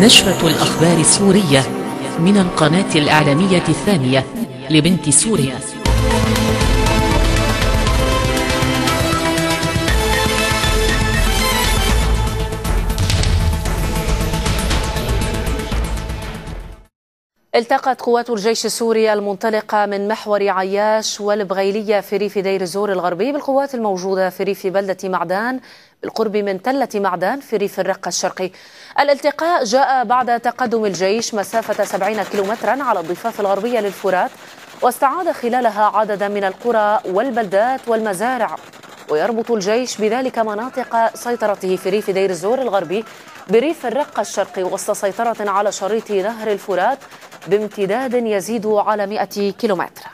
نشرة الأخبار السورية من القناة الإعلامية الثانية لبنت سوريا. التقت قوات الجيش السوري المنطلقة من محور عياش والبغيلية في ريف دير الزور الغربي بالقوات الموجودة في ريف بلدة معدان بالقرب من تلة معدان في ريف الرقة الشرقي. الالتقاء جاء بعد تقدم الجيش مسافة 70 كيلومترا على الضفاف الغربية للفرات واستعاد خلالها عددا من القرى والبلدات والمزارع. ويربط الجيش بذلك مناطق سيطرته في ريف دير الزور الغربي بريف الرقة الشرقي وسط سيطرة على شريط نهر الفرات بامتداد يزيد على 100 كيلومتر.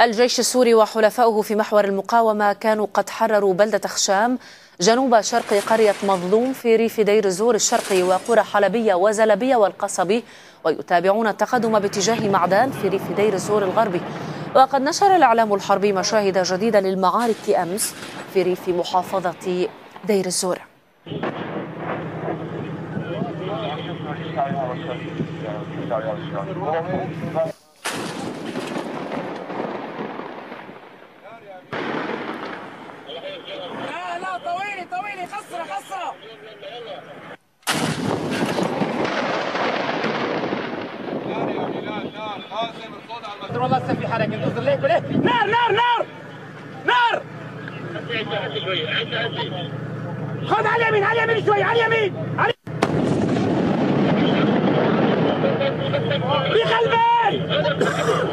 الجيش السوري وحلفائه في محور المقاومة كانوا قد حرروا بلدة خشام جنوب شرق قرية مظلوم في ريف دير الزور الشرقي وقرى حلبية وزلبية والقصبي ويتابعون التقدم باتجاه معدان في ريف دير الزور الغربي. وقد نشر الإعلام الحربي مشاهد جديدة للمعارك أمس في ريف محافظة دير الزور لا لا طويلي طويلي والله لسه في نار نار نار نار خذ على اليمين على اليمين شوي على اليمين بقلبي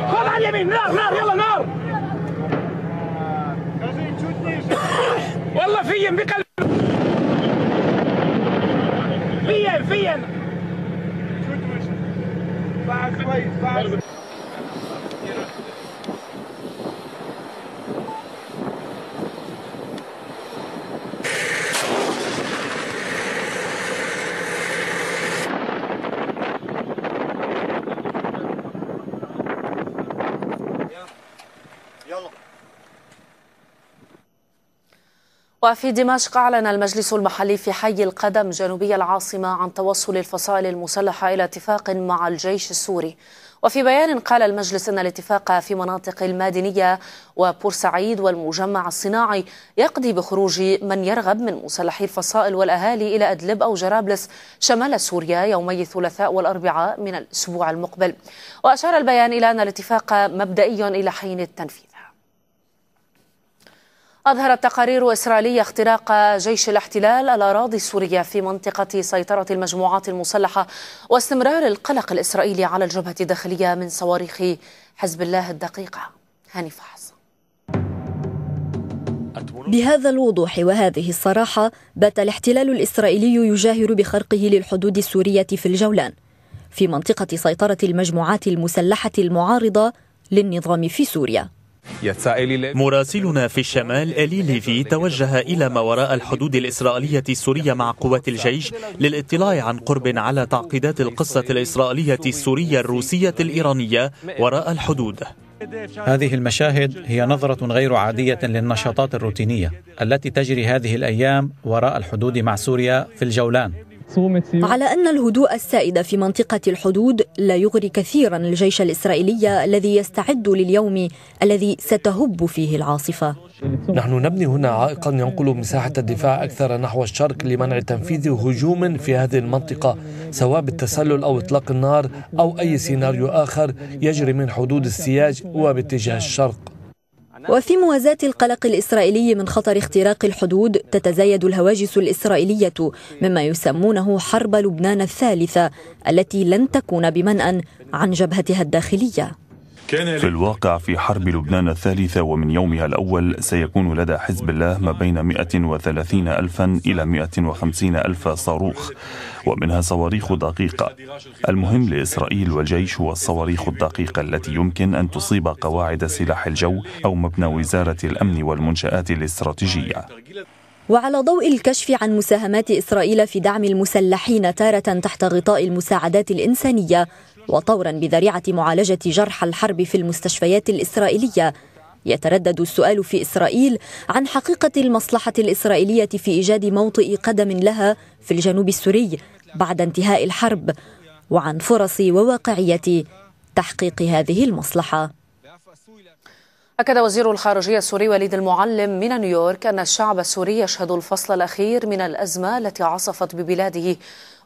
خذ على اليمين نار نار يلا نار والله فيا بقلب فيا فيا بعد كويس وفي دمشق أعلن المجلس المحلي في حي القدم جنوبي العاصمة عن توصل الفصائل المسلحة إلى اتفاق مع الجيش السوري. وفي بيان قال المجلس أن الاتفاق في مناطق المادنية وبورسعيد والمجمع الصناعي يقضي بخروج من يرغب من مسلحي الفصائل والأهالي إلى أدلب أو جرابلس شمال سوريا يومي الثلاثاء والأربعاء من الأسبوع المقبل. وأشار البيان إلى أن الاتفاق مبدئي إلى حين التنفيذ. أظهرت تقارير إسرائيلية اختراق جيش الاحتلال الأراضي السورية في منطقة سيطرة المجموعات المسلحة واستمرار القلق الإسرائيلي على الجبهة الداخلية من صواريخ حزب الله الدقيقة هاني فحص. بهذا الوضوح وهذه الصراحة بات الاحتلال الإسرائيلي يجاهر بخرقه للحدود السورية في الجولان في منطقة سيطرة المجموعات المسلحة المعارضة للنظام في سوريا. مراسلنا في الشمال إلي ليفي توجه إلى ما وراء الحدود الإسرائيلية السورية مع قوات الجيش للاطلاع عن قرب على تعقيدات القصة الإسرائيلية السورية الروسية الإيرانية وراء الحدود. هذه المشاهد هي نظرة غير عادية للنشاطات الروتينية التي تجري هذه الأيام وراء الحدود مع سوريا في الجولان. على أن الهدوء السائد في منطقة الحدود لا يغري كثيرا الجيش الإسرائيلي الذي يستعد لليوم الذي ستهب فيه العاصفة. نحن نبني هنا عائقا ينقل مساحة الدفاع أكثر نحو الشرق لمنع تنفيذ هجوم في هذه المنطقة سواء بالتسلل أو إطلاق النار أو أي سيناريو آخر يجري من حدود السياج وباتجاه الشرق. وفي موازاة القلق الإسرائيلي من خطر اختراق الحدود تتزايد الهواجس الإسرائيلية مما يسمونه حرب لبنان الثالثة التي لن تكون بمنأى عن جبهتها الداخلية. في الواقع في حرب لبنان الثالثة ومن يومها الأول سيكون لدى حزب الله ما بين 130 ألفا إلى 150 ألف صاروخ ومنها صواريخ دقيقة. المهم لإسرائيل والجيش هو الصواريخ الدقيقة التي يمكن أن تصيب قواعد سلاح الجو أو مبنى وزارة الأمن والمنشآت الاستراتيجية. وعلى ضوء الكشف عن مساهمات إسرائيل في دعم المسلحين تارة تحت غطاء المساعدات الإنسانية وطورا بذريعة معالجة جرحى الحرب في المستشفيات الإسرائيلية. يتردد السؤال في إسرائيل عن حقيقة المصلحة الإسرائيلية في إيجاد موطئ قدم لها في الجنوب السوري بعد انتهاء الحرب وعن فرص وواقعية تحقيق هذه المصلحة. أكد وزير الخارجية السوري وليد المعلم من نيويورك أن الشعب السوري يشهد الفصل الأخير من الأزمة التي عصفت ببلاده.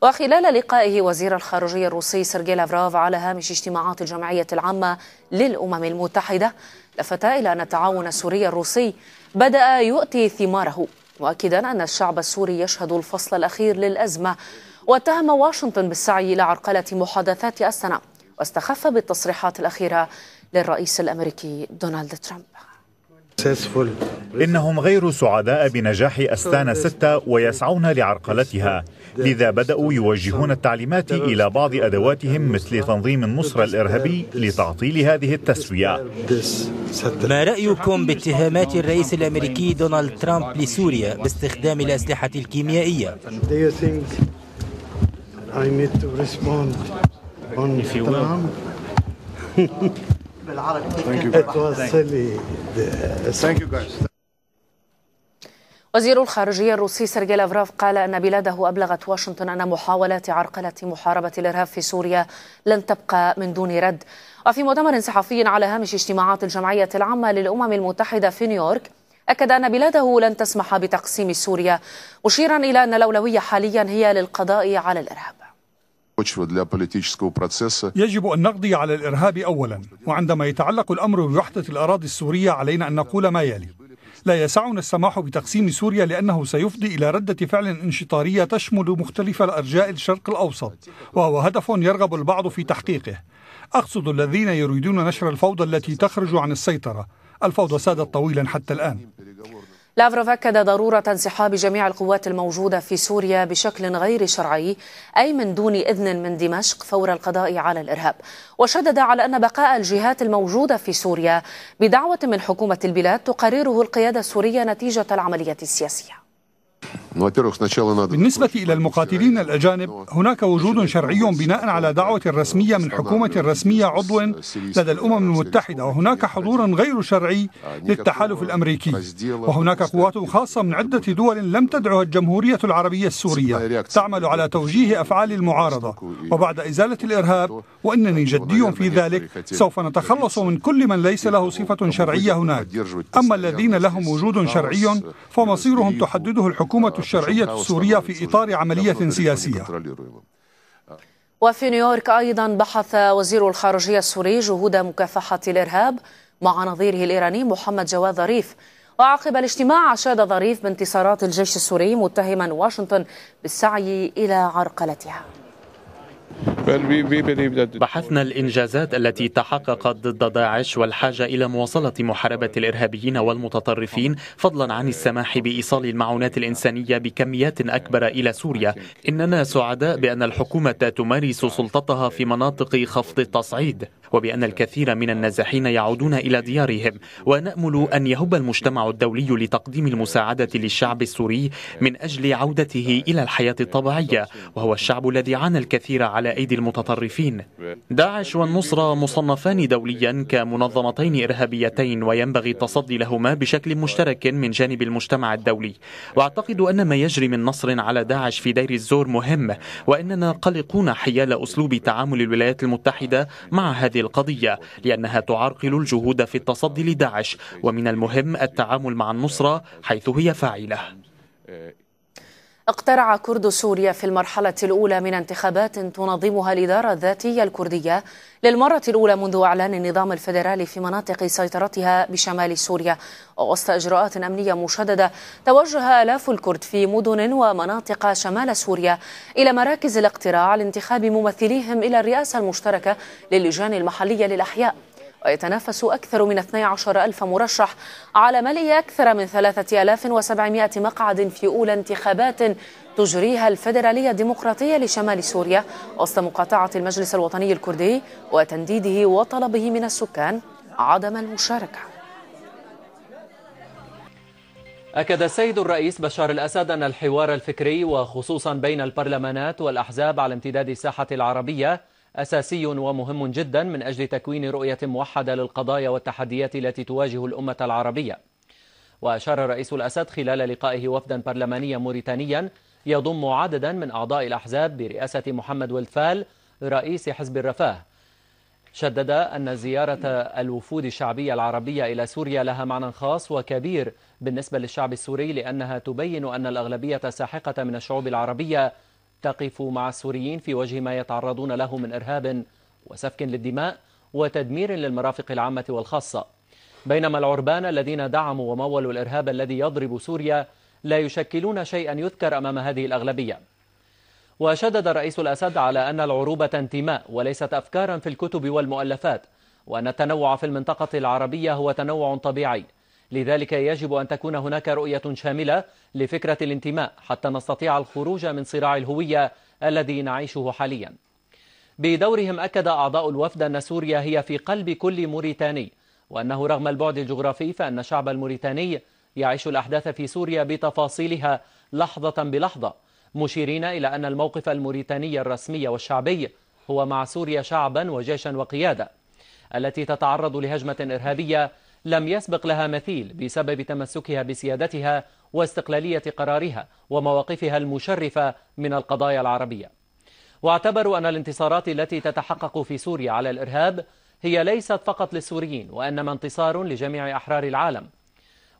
وخلال لقائه وزير الخارجية الروسي سيرجي لافروف على هامش اجتماعات الجمعية العامة للأمم المتحدة لفت إلى أن التعاون السوري الروسي بدأ يؤتي ثماره مؤكدا أن الشعب السوري يشهد الفصل الأخير للأزمة. واتهم واشنطن بالسعي إلى عرقلة محادثات أستنا واستخف بالتصريحات الأخيرة للرئيس الأمريكي دونالد ترامب. إنهم غير سعداء بنجاح أستانا ستة ويسعون لعرقلتها. لذا بدأوا يوجهون التعليمات إلى بعض أدواتهم مثل تنظيم النصر الإرهابي لتعطيل هذه التسوية. ما رأيكم باتهامات الرئيس الأمريكي دونالد ترامب لسوريا باستخدام الأسلحة الكيميائية؟ وزير الخارجية الروسي سيرجي لافروف قال أن بلاده أبلغت واشنطن أن محاولات عرقلة محاربة الإرهاب في سوريا لن تبقى من دون رد. وفي مؤتمر صحفي على هامش اجتماعات الجمعية العامة للأمم المتحدة في نيويورك أكد أن بلاده لن تسمح بتقسيم سوريا مشيرا إلى أن الأولوية حاليا هي للقضاء على الإرهاب. يجب أن نقضي على الإرهاب أولا وعندما يتعلق الأمر بوحدة الأراضي السورية علينا أن نقول ما يلي. لا يسعنا السماح بتقسيم سوريا لأنه سيفضي إلى ردة فعل انشطارية تشمل مختلف أرجاء الشرق الأوسط وهو هدف يرغب البعض في تحقيقه. أقصد الذين يريدون نشر الفوضى التي تخرج عن السيطرة. الفوضى سادت طويلا حتى الآن. لافروف أكد ضرورة انسحاب جميع القوات الموجودة في سوريا بشكل غير شرعي أي من دون إذن من دمشق فور القضاء على الإرهاب. وشدد على أن بقاء الجهات الموجودة في سوريا بدعوة من حكومة البلاد تقرره القيادة السورية نتيجة العملية السياسية. بالنسبة إلى المقاتلين الأجانب هناك وجود شرعي بناء على دعوة رسمية من حكومة رسمية عضو لدى الأمم المتحدة وهناك حضور غير شرعي للتحالف الأمريكي. وهناك قوات خاصة من عدة دول لم تدعها الجمهورية العربية السورية. تعمل على توجيه أفعال المعارضة. وبعد إزالة الإرهاب وإنني جدي في ذلك سوف نتخلص من كل من ليس له صفة شرعية هناك. أما الذين لهم وجود شرعي فمصيرهم تحدده الحكومة. الشرعية السورية في إطار عملية سياسية. وفي نيويورك أيضا بحث وزير الخارجية السوري جهود مكافحة الإرهاب مع نظيره الإيراني محمد جواد ظريف. وعقب الاجتماع أشاد ظريف بانتصارات الجيش السوري متهما واشنطن بالسعي إلى عرقلتها. بحثنا الإنجازات التي تحققت ضد داعش والحاجة إلى مواصلة محاربة الإرهابيين والمتطرفين فضلا عن السماح بإيصال المعونات الإنسانية بكميات أكبر إلى سوريا. إننا سعداء بأن الحكومة تمارس سلطتها في مناطق خفض التصعيد. وبأن الكثير من النازحين يعودون إلى ديارهم. ونأمل أن يهب المجتمع الدولي لتقديم المساعدة للشعب السوري من أجل عودته إلى الحياة الطبيعية وهو الشعب الذي عانى الكثير على أيدي المتطرفين. داعش والنصرة مصنفان دوليا كمنظمتين إرهابيتين وينبغي التصدي لهما بشكل مشترك من جانب المجتمع الدولي. وأعتقد أن ما يجري من نصر على داعش في دير الزور مهم وإننا قلقون حيال أسلوب تعامل الولايات المتحدة مع هذه القضية لأنها تعرقل الجهود في التصدي لداعش ومن المهم التعامل مع النصرة حيث هي فاعلة. اقترع كرد سوريا في المرحلة الأولى من انتخابات تنظمها الإدارة الذاتية الكردية للمرة الأولى منذ إعلان النظام الفيدرالي في مناطق سيطرتها بشمال سوريا. ووسط إجراءات أمنية مشددة توجه آلاف الكرد في مدن ومناطق شمال سوريا إلى مراكز الاقتراع لانتخاب ممثليهم إلى الرئاسة المشتركة للجان المحلية للأحياء. ويتنافس أكثر من 12 ألف مرشح على ملء أكثر من 3700 مقعد في أولى انتخابات تجريها الفيدرالية الديمقراطية لشمال سوريا وسط مقاطعة المجلس الوطني الكردي وتنديده وطلبه من السكان عدم المشاركة. أكد السيد الرئيس بشار الأسد أن الحوار الفكري وخصوصا بين البرلمانات والأحزاب على امتداد الساحة العربية أساسي ومهم جدا من أجل تكوين رؤية موحدة للقضايا والتحديات التي تواجه الأمة العربية. وأشار رئيس الأسد خلال لقائه وفدا برلمانيا موريتانيا يضم عددا من أعضاء الأحزاب برئاسة محمد ولفال رئيس حزب الرفاه. شدد أن زيارة الوفود الشعبية العربية إلى سوريا لها معنى خاص وكبير بالنسبة للشعب السوري لأنها تبين أن الأغلبية الساحقة من الشعوب العربية تقف مع السوريين في وجه ما يتعرضون له من إرهاب وسفك للدماء وتدمير للمرافق العامة والخاصة. بينما العربان الذين دعموا ومولوا الإرهاب الذي يضرب سوريا لا يشكلون شيئا يذكر أمام هذه الأغلبية. وشدد رئيس الأسد على أن العروبة انتماء وليست أفكارا في الكتب والمؤلفات وأن التنوع في المنطقة العربية هو تنوع طبيعي. لذلك يجب أن تكون هناك رؤية شاملة لفكرة الانتماء حتى نستطيع الخروج من صراع الهوية الذي نعيشه حاليا. بدورهم أكد أعضاء الوفد أن سوريا هي في قلب كل موريتاني وأنه رغم البعد الجغرافي فأن الشعب الموريتاني يعيش الأحداث في سوريا بتفاصيلها لحظة بلحظة مشيرين إلى أن الموقف الموريتاني الرسمي والشعبي هو مع سوريا شعبا وجيشا وقيادة التي تتعرض لهجمة إرهابية لم يسبق لها مثيل بسبب تمسكها بسيادتها واستقلالية قرارها ومواقفها المشرفة من القضايا العربية. واعتبروا أن الانتصارات التي تتحقق في سوريا على الإرهاب هي ليست فقط للسوريين وإنما انتصار لجميع أحرار العالم.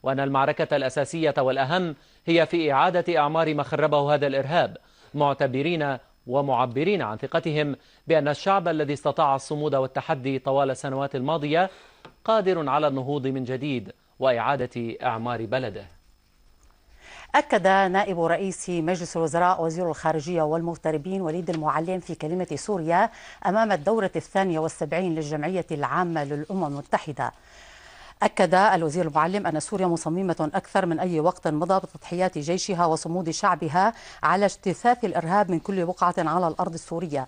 وأن المعركة الأساسية والأهم هي في إعادة أعمار ما خربه هذا الإرهاب معتبرين ومعبرين عن ثقتهم بأن الشعب الذي استطاع الصمود والتحدي طوال السنوات الماضية قادر على النهوض من جديد وإعادة إعمار بلده. أكد نائب رئيس مجلس الوزراء وزير الخارجية والمغتربين وليد المعلم في كلمة سوريا أمام الدورة الثانية والسبعين للجمعية العامة للأمم المتحدة. أكد الوزير المعلم أن سوريا مصممة أكثر من أي وقت مضى بتضحيات جيشها وصمود شعبها على اجتثاث الإرهاب من كل بقعة على الأرض السورية.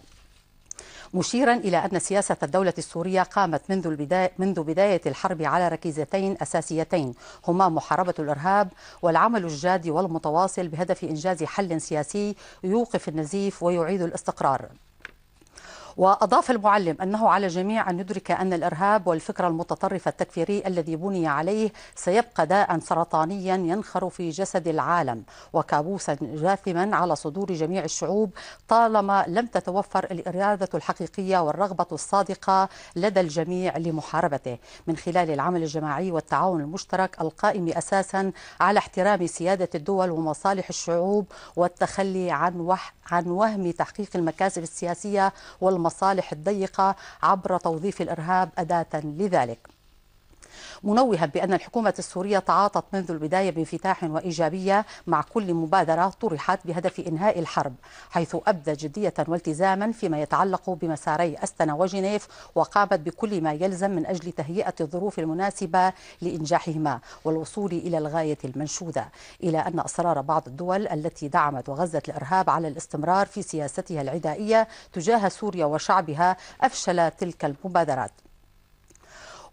مشيرا إلى أن سياسة الدولة السورية قامت منذ البداية منذ بداية الحرب على ركيزتين أساسيتين هما محاربة الإرهاب والعمل الجاد والمتواصل بهدف إنجاز حل سياسي يوقف النزيف ويعيد الاستقرار. وأضاف المعلم أنه على الجميع أن يدرك أن الإرهاب والفكر المتطرف التكفيري الذي بني عليه سيبقى داء سرطانيا ينخر في جسد العالم وكابوسا جاثما على صدور جميع الشعوب طالما لم تتوفر الإرادة الحقيقية والرغبة الصادقة لدى الجميع لمحاربته. من خلال العمل الجماعي والتعاون المشترك القائم أساسا على احترام سيادة الدول ومصالح الشعوب والتخلي عن, وح عن وهم تحقيق المكاسب السياسية والمصالح المصالح الضيقة عبر توظيف الإرهاب أداة لذلك. منوها بأن الحكومة السورية تعاطت منذ البداية بانفتاح وإيجابية مع كل مبادرة طرحت بهدف إنهاء الحرب حيث أبدى جدية والتزاما فيما يتعلق بمساري أستنا وجنيف وقامت بكل ما يلزم من أجل تهيئة الظروف المناسبة لإنجاحهما والوصول إلى الغاية المنشودة. إلى أن أصرار بعض الدول التي دعمت وغزت الإرهاب على الاستمرار في سياستها العدائية تجاه سوريا وشعبها أفشل تلك المبادرات.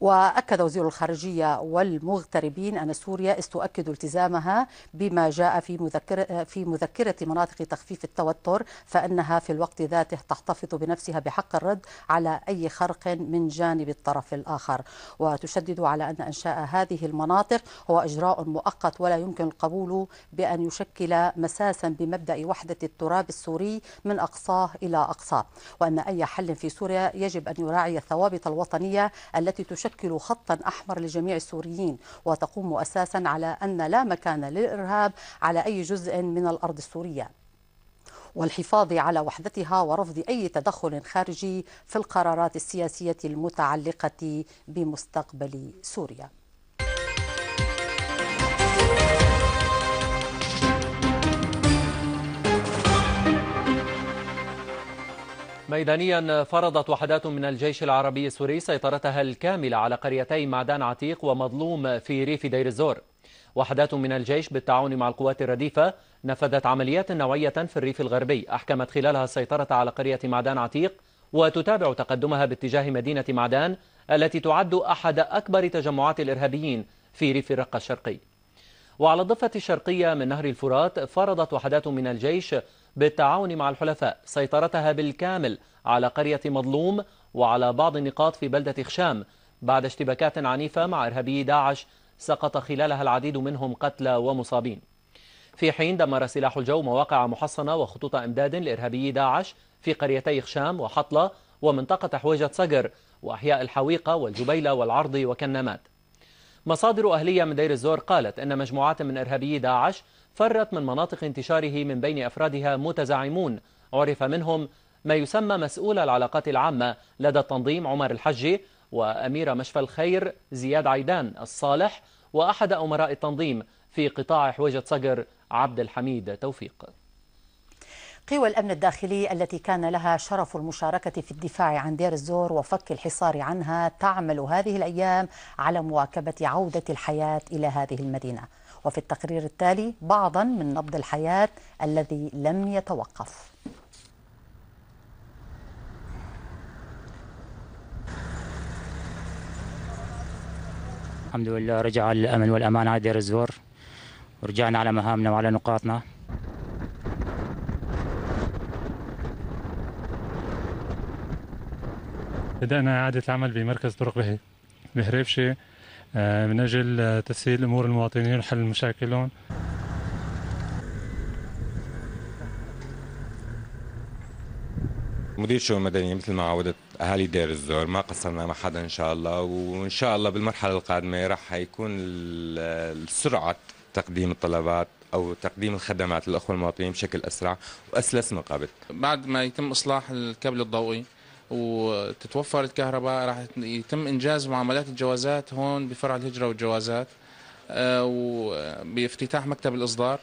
وأكد وزير الخارجية والمغتربين أن سوريا استؤكد التزامها بما جاء في مذكرة, في مذكرة مناطق تخفيف التوتر فأنها في الوقت ذاته تحتفظ بنفسها بحق الرد على أي خرق من جانب الطرف الآخر. وتشدد على أن إنشاء هذه المناطق هو إجراء مؤقت ولا يمكن القبول بأن يشكل مساسا بمبدأ وحدة التراب السوري من أقصاه إلى أقصاه. وأن أي حل في سوريا يجب أن يراعي الثوابت الوطنية التي تشكل تشكل خطا أحمر لجميع السوريين وتقوم أساسا على أن لا مكان للإرهاب على أي جزء من الأرض السورية. والحفاظ على وحدتها ورفض أي تدخل خارجي في القرارات السياسية المتعلقة بمستقبل سوريا. ميدانيا فرضت وحدات من الجيش العربي السوري سيطرتها الكاملة على قريتي معدان عتيق ومظلوم في ريف دير الزور. وحدات من الجيش بالتعاون مع القوات الرديفة نفذت عمليات نوعية في الريف الغربي. أحكمت خلالها السيطرة على قرية معدان عتيق وتتابع تقدمها باتجاه مدينة معدان التي تعد أحد أكبر تجمعات الإرهابيين في ريف الرقة الشرقي. وعلى الضفة الشرقية من نهر الفرات فرضت وحدات من الجيش بالتعاون مع الحلفاء سيطرتها بالكامل على قرية مظلوم وعلى بعض النقاط في بلدة خشام بعد اشتباكات عنيفة مع إرهابي داعش سقط خلالها العديد منهم قتلى ومصابين. في حين دمر سلاح الجو مواقع محصنة وخطوط إمداد لإرهابي داعش في قريتي خشام وحطلة ومنطقة حويجة صقر وأحياء الحويقة والجبيلة والعرض وكنامات مصادر أهلية من دير الزور قالت أن مجموعات من إرهابي داعش فرت من مناطق انتشاره من بين أفرادها متزعمون. عرف منهم ما يسمى مسؤول العلاقات العامة لدى التنظيم عمر الحجي وأمير مشفى الخير زياد عيدان الصالح وأحد أمراء التنظيم في قطاع حويجة صقر عبد الحميد. توفيق. قوى الأمن الداخلي التي كان لها شرف المشاركة في الدفاع عن دير الزور وفك الحصار عنها تعمل هذه الأيام على مواكبة عودة الحياة إلى هذه المدينة. وفي التقرير التالي بعضا من نبض الحياة الذي لم يتوقف. الحمد لله رجع الأمن والأمان على دير الزور. ورجعنا على مهامنا وعلى نقاطنا. بدأنا إعادة العمل بمركز طرق بهريفشة آه، من أجل تسهيل أمور المواطنين وحل مشاكلهم مدير الشؤون المدنيه مثل ما عودت أهالي دير الزور ما قصرنا مع حدا إن شاء الله وإن شاء الله بالمرحلة القادمة راح يكون السرعه تقديم الطلبات أو تقديم الخدمات للأخوة المواطنين بشكل أسرع وأسلس من قبل. بعد ما يتم إصلاح الكابل الضوئي وتتوفر الكهرباء راح يتم إنجاز معاملات الجوازات هون بفرع الهجرة والجوازات آه، وبافتتاح مكتب الإصدار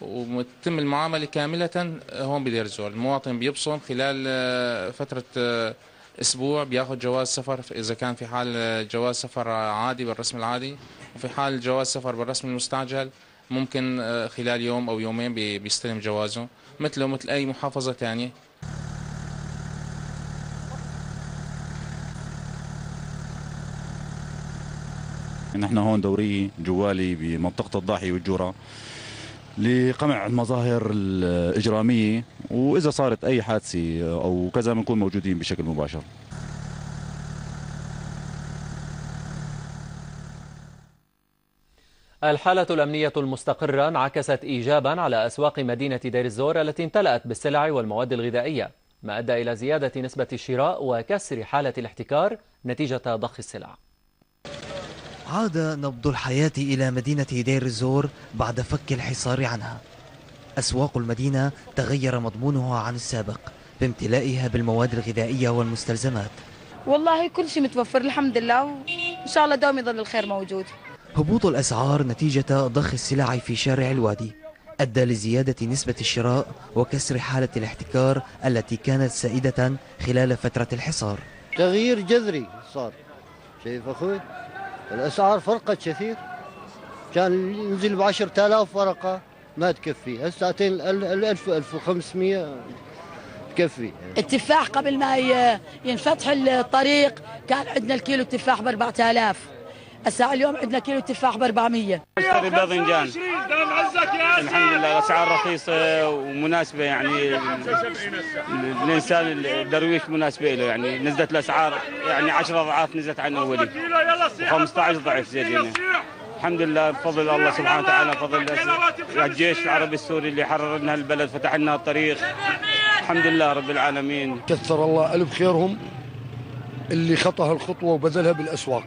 وتتم المعاملة كاملة هون بدير الزور، المواطن بيبصم خلال آه، فترة آه، أسبوع بياخذ جواز سفر إذا كان في حال جواز سفر عادي بالرسم العادي وفي حال جواز سفر بالرسم المستعجل ممكن خلال يوم أو يومين بيستلم جوازه مثله مثل أي محافظة ثانية نحن هون دورية جوالي بمنطقة الضاحية والجورة لقمع المظاهر الإجرامية وإذا صارت أي حادثة أو كذا بنكون موجودين بشكل مباشر. الحالة الأمنية المستقرة انعكست إيجابا على أسواق مدينة دير الزور التي امتلأت بالسلع والمواد الغذائية ما أدى إلى زيادة نسبة الشراء وكسر حالة الاحتكار نتيجة ضخ السلع. عاد نبض الحياة إلى مدينة دير الزور بعد فك الحصار عنها. أسواق المدينة تغير مضمونها عن السابق بامتلائها بالمواد الغذائية والمستلزمات. والله كل شيء متوفر الحمد لله وإن شاء الله دوم يظل الخير موجود. هبوط الأسعار نتيجة ضخ السلع في شارع الوادي أدى لزيادة نسبة الشراء وكسر حالة الاحتكار التي كانت سائدة خلال فترة الحصار. تغيير جذري صار. شايف أخوي؟ الأسعار فرقت كثير. كان ينزل ب 10000 ورقة. ما تكفي. ال 1000 1500 تكفي. التفاح قبل ما ينفتح الطريق كان عندنا الكيلو التفاح ب 4000 الساعة اليوم عندنا كيلو تفاح ب 400 أشتري باذنجان الحمد لله الأسعار رخيصة ومناسبة يعني. الإنسان الدرويش مناسبة له يعني. نزلت الأسعار يعني 10 أضعاف نزلت عن اولي 15 ضعف زيادين الحمد لله بفضل الله سبحانه وتعالى بفضل الجيش العربي السوري اللي حرر لنا البلد فتح لنا الطريق. الحمد لله رب العالمين. كثر الله ألف خيرهم اللي خطى الخطوة وبذلها بالأسواق.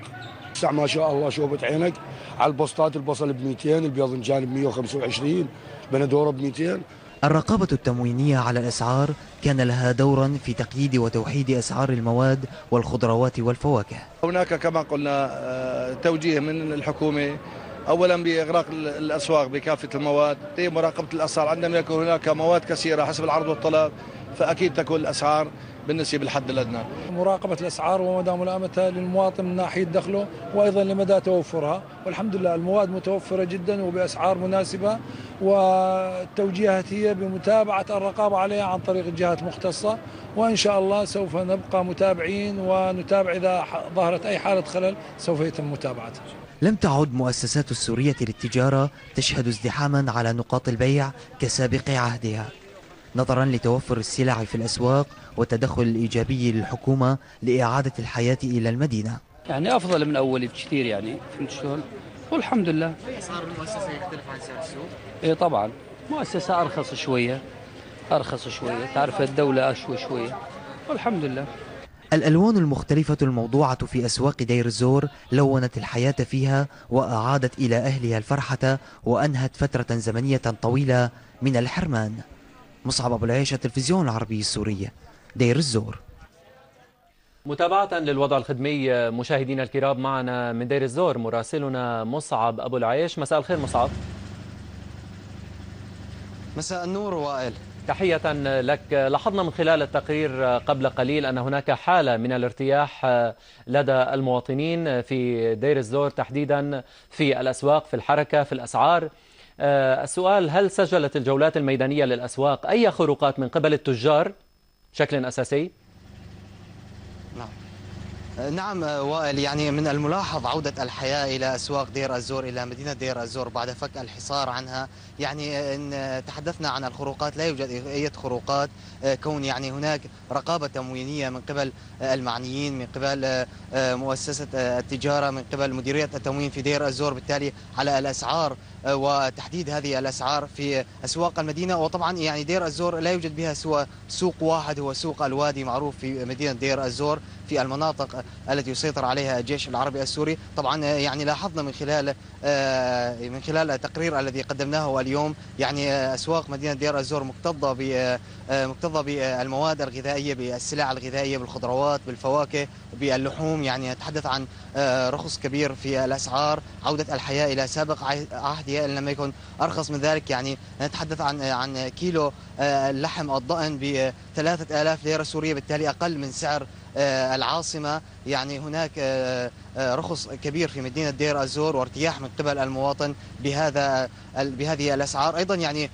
الساعة ما شاء الله شوفت عينك. على البسطات البصل ب 200 الباذنجان ب 125 بندورة ب 200 الرقابة التموينية على الأسعار كان لها دورا في تقييد وتوحيد أسعار المواد والخضروات والفواكه. هناك كما قلنا آه، توجيه من الحكومة. اولا بإغراق الأسواق بكافة المواد. مراقبة الأسعار. عندما يكون هناك مواد كثيرة حسب العرض والطلب فأكيد تكون الأسعار بالنسبة بالحد الأدنى. مراقبة الأسعار ومدى ملائمتها للمواطن من ناحية دخله وأيضا لمدى توفرها، والحمد لله المواد متوفرة جدا وبأسعار مناسبة والتوجيهات هي بمتابعة الرقابة عليها عن طريق الجهات المختصة وإن شاء الله سوف نبقى متابعين ونتابع إذا ظهرت أي حالة خلل سوف يتم متابعتها. لم تعد مؤسسات السورية للتجارة تشهد ازدحاما على نقاط البيع كسابق عهدها نظرا لتوفر السلع في الأسواق والتدخل الإيجابي للحكومة لإعادة الحياة إلى المدينة. يعني أفضل من أول بكثير يعني فهمت شلون؟ والحمد لله أسعار المؤسسة يختلف عن سعر السوق؟ إيه طبعا. مؤسسة أرخص شوية أرخص شوية. تعرف الدولة أشوي شوية. والحمد لله الألوان المختلفة الموضوعة في أسواق دير الزور لونت الحياة فيها وأعادت إلى أهلها الفرحة وأنهت فترة زمنية طويلة من الحرمان. مصعب أبو العيش التلفزيون العربي السوري دير الزور. متابعة للوضع الخدمي مشاهدينا الكرام معنا من دير الزور مراسلنا مصعب أبو العيش. مساء الخير مصعب. مساء النور وائل. تحية لك. لاحظنا من خلال التقرير قبل قليل أن هناك حالة من الارتياح لدى المواطنين في دير الزور تحديدا في الأسواق في الحركة في الأسعار. السؤال هل سجلت الجولات الميدانية للأسواق أي خروقات من قبل التجار؟ بشكل أساسي؟ نعم. وائل يعني من الملاحظ عودة الحياة إلى أسواق دير الزور إلى مدينة دير الزور بعد فك الحصار عنها. يعني إن تحدثنا عن الخروقات لا يوجد أي خروقات كون يعني هناك رقابة تموينية من قبل المعنيين من قبل مؤسسة التجارة من قبل مديرية التموين في دير الزور بالتالي على الأسعار وتحديد هذه الأسعار في أسواق المدينة. وطبعا يعني دير الزور لا يوجد بها سوى سوق واحد هو سوق الوادي معروف في مدينة دير الزور في المناطق التي يسيطر عليها الجيش العربي السوري. طبعا يعني لاحظنا من خلال من خلال التقرير الذي قدمناه اليوم يعني أسواق مدينة دير الزور مكتظة ب مكتظة بالمواد الغذائية بالسلع الغذائية بالخضروات بالفواكه باللحوم. يعني نتحدث عن رخص كبير في الأسعار. عودة الحياة إلى سابق عهدها ان لم يكن أرخص من ذلك. يعني نتحدث عن عن كيلو اللحم الضأن ب 3000 ليرة سورية بالتالي أقل من سعر العاصمة. يعني هناك رخص كبير في مدينة دير الزور وارتياح من قبل المواطن بهذا بهذه الأسعار. أيضا يعني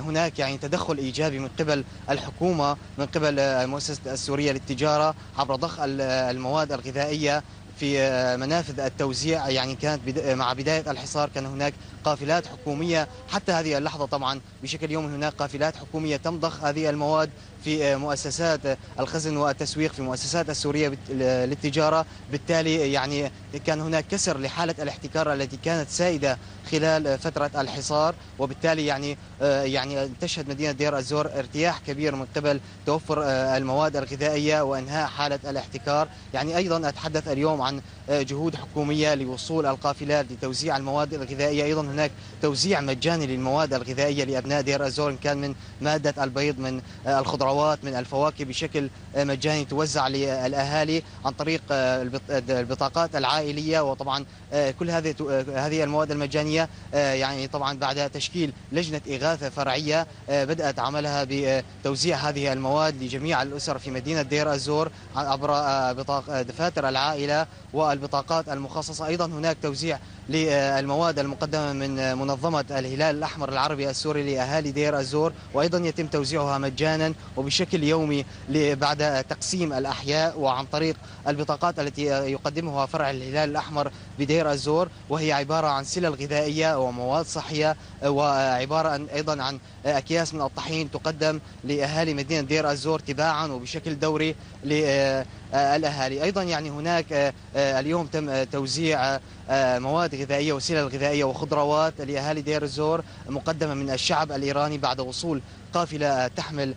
هناك يعني تدخل إيجابي من قبل الحكومة من قبل المؤسسة السورية للتجارة عبر ضخ المواد الغذائية في منافذ التوزيع. يعني كانت مع بداية الحصار كان هناك قافلات حكومية حتى هذه اللحظة طبعا بشكل يومي هناك قافلات حكومية تمضخ هذه المواد في مؤسسات الخزن والتسويق في مؤسسات السورية للتجارة. بالتالي يعني كان هناك كسر لحالة الاحتكار التي كانت سائدة خلال فترة الحصار. وبالتالي يعني يعني تشهد مدينة دير الزور ارتياح كبير من قبل توفر المواد الغذائية وإنهاء حالة الاحتكار. يعني أيضا أتحدث اليوم عن جهود حكومية لوصول القافلات لتوزيع المواد الغذائية. أيضا هناك توزيع مجاني للمواد الغذائية لأبناء دير الزور إن كان من مادة البيض من الخضروات من الفواكه بشكل مجاني توزع للأهالي عن طريق البطاقات العائلية. وطبعا كل هذه هذه المواد المجانية يعني طبعا بعد تشكيل لجنة إغاثة فرعية بدأت عملها بتوزيع هذه المواد لجميع الأسر في مدينة دير الزور عبر دفاتر العائلة والبطاقات المخصصة. أيضا هناك توزيع للمواد المقدمة من منظمة الهلال الأحمر العربي السوري لأهالي دير الزور وأيضا يتم توزيعها مجانا وبشكل يومي بعد تقسيم الأحياء وعن طريق البطاقات التي يقدمها فرع الهلال الأحمر بدير الزور وهي عبارة عن سلل غذائية ومواد صحية وعبارة أيضا عن أكياس من الطحين تقدم لأهالي مدينة دير الزور تباعا وبشكل دوري للأهالي. أيضا يعني هناك اليوم تم توزيع مواد غذائية وسلل غذائية وخضروات لأهالي دير الزور مقدمة من الشعب الإيراني بعد وصول قافلة تحمل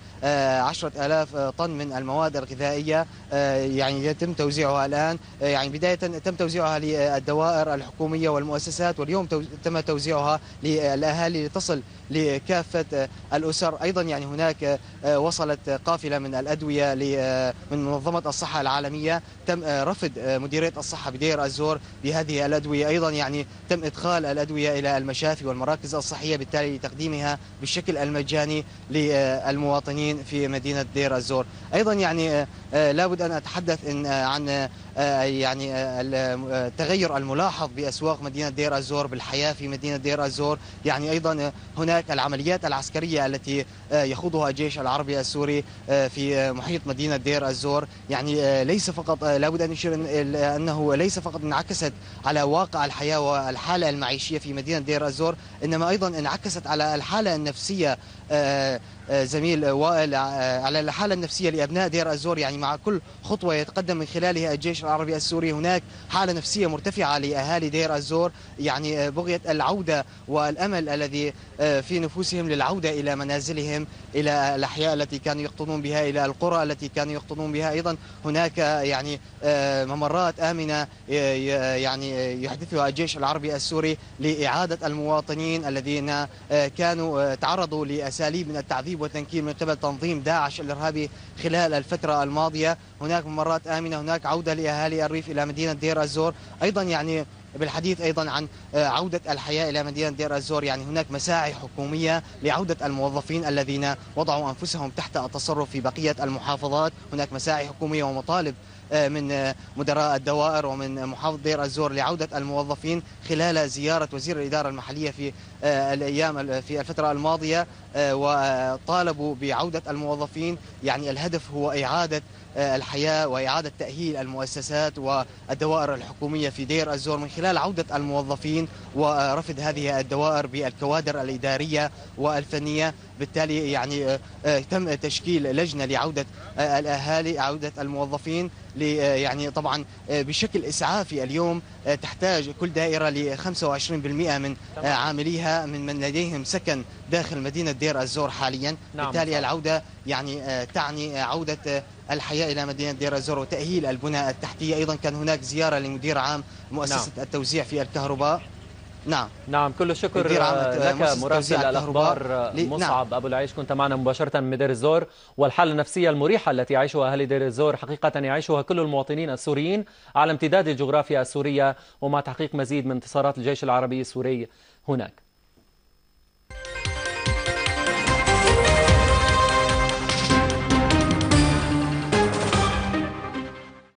عشرة ألاف طن من المواد الغذائية يعني يتم توزيعها الآن. يعني بداية تم توزيعها للدوائر الحكومية والمؤسسات واليوم تم توزيعها للأهالي لتصل لكافة الأسر. أيضا يعني هناك وصلت قافلة من الأدوية من منظمة الصحة العالمية. تم رفض مديرية الصحة بدير الزور بهذه الأدوية. أيضا يعني تم إدخال الأدوية إلى المشافي والمراكز الصحية بالتالي لتقديمها بالشكل المجاني. للمواطنين في مدينة دير الزور. أيضا يعني لابد أن أتحدث إن عن يعني التغير الملاحظ بأسواق مدينة دير الزور بالحياة في مدينة دير الزور يعني أيضا هناك العمليات العسكرية التي يخوضها الجيش العربي السوري في محيط مدينة دير الزور يعني ليس فقط لابد أن نشير أنه ليس فقط انعكست على واقع الحياة والحالة المعيشية في مدينة دير الزور إنما أيضا انعكست على الحالة النفسية زميل وائل على الحالة النفسية لأبناء دير الزور يعني مع كل خطوة يتقدم من خلالها الجيش العربي السوري هناك حالة نفسية مرتفعة لأهالي دير الزور يعني بغية العودة والأمل الذي في نفوسهم للعودة إلى منازلهم إلى الأحياء التي كانوا يقطنون بها إلى القرى التي كانوا يقطنون بها. أيضا هناك يعني ممرات آمنة يعني يحدثها الجيش العربي السوري لإعادة المواطنين الذين كانوا تعرضوا لأساليب من التعذيب والتنكيل من قبل تنظيم داعش الإرهابي خلال الفترة الماضية. هناك ممرات آمنة هناك عودة لأهالي الريف إلى مدينة دير الزور. أيضا يعني بالحديث أيضا عن عودة الحياة إلى مدينة دير الزور. يعني هناك مساعي حكومية لعودة الموظفين الذين وضعوا أنفسهم تحت التصرف في بقية المحافظات. هناك مساعي حكومية ومطالب من مدراء الدوائر ومن محافظ دير الزور لعودة الموظفين خلال زيارة وزير الإدارة المحلية في الأيام في الفترة الماضية وطالبوا بعودة الموظفين. يعني الهدف هو إعادة الحياة وإعادة تأهيل المؤسسات والدوائر الحكومية في دير الزور من خلال عودة الموظفين ورفض هذه الدوائر بالكوادر الإدارية والفنية. بالتالي يعني تم تشكيل لجنة لعودة الأهالي عودة الموظفين يعني طبعا بشكل إسعافي اليوم تحتاج كل دائرة ل 25% من عامليها من من لديهم سكن داخل مدينة دير الزور حاليا. نعم بالتالي صح. العودة يعني تعني عودة الحياة إلى مدينة دير الزور وتأهيل البنى التحتية. أيضا كان هناك زيارة لمدير عام مؤسسة نعم. التوزيع في الكهرباء. نعم. نعم كل الشكر لك مراسل الأخبار مصعب نعم. أبو العيش. كنت معنا مباشرة من دير الزور والحالة النفسية المريحة التي يعيشها أهل دير الزور حقيقة يعيشها كل المواطنين السوريين على امتداد الجغرافيا السورية ومع تحقيق مزيد من انتصارات الجيش العربي السوري هناك.